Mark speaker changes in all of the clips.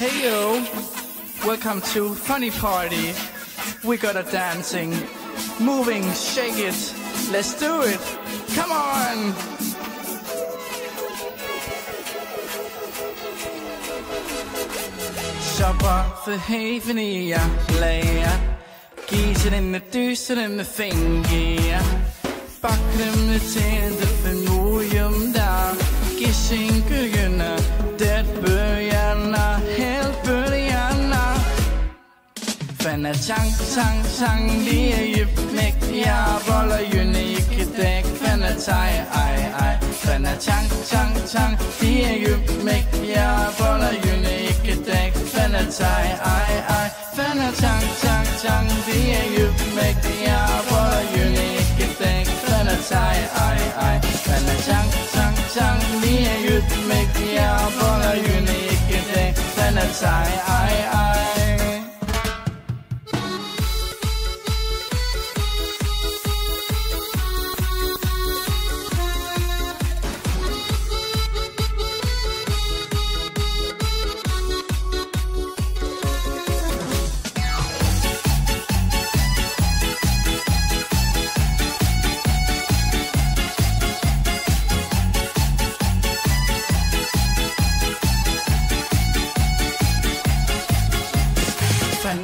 Speaker 1: Hey yo, welcome to Funny Party. We got a dancing, moving, shake it. Let's do it. Come on. Shabba verheven ja, leia. Kiezen in de tussen en de vinger. Pak hem meteen. Er chang chang chang lige jyp mæk Ja, boller jynne ikke dæk. Er tag, ej ej Fana chang chang chang lige jyp mæk Ja, boller jynne ikke dæk. Er tag, ej ej Fana chang chang chang lige jyp mæk Ja, boller jynne ikke dæk. Er tag, ej ej Fana chang chang chang lige jyp mæk Ja, boller jynne ikke dæk. Er tag, ej ej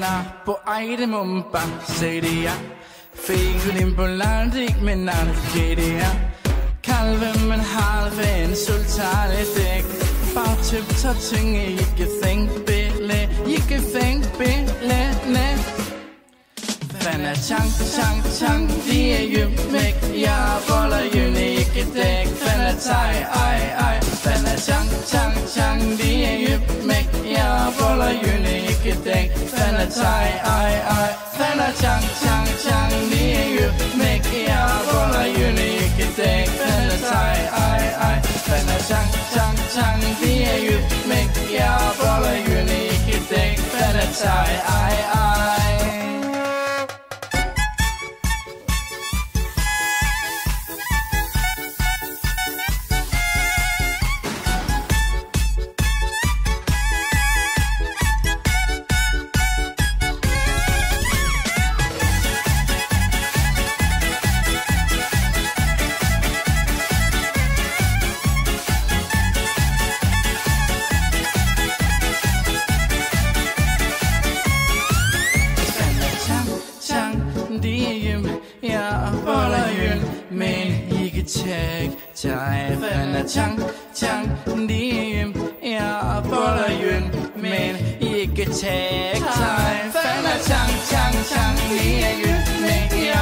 Speaker 1: Fanna på Ejdemumba, sagde det ja. Fingren på landet, men aldrig det ja. Kalve, men halve en sultan i dæk Bare typ så ting, ikke think, bille Ikke think, bille, ne Fan er tank, tank, tank, de er jo mæk. Jeg boller jo ikke dæk. Fan er tag, ej, ej Fan er tank, tank, tank, de er jo mæk. Jeg boller jo ikke dæk Fanna taj, ej, ej Fanna chang, chang, chang, de er jo mæk Jeg boller. Jo ikke dæk Fanna taj, ej, ej Fanna chang, chang, chang, de er jo mæk Jeg boller. Jo ikke dæk Fanna taj, ej, ej chang, hjem Jeg holder hjem, men ikke tag dig Fana chang, chang, det hjem Jeg holder hjem, men ikke tag dig Fana chang, chang, chang, det Men hjem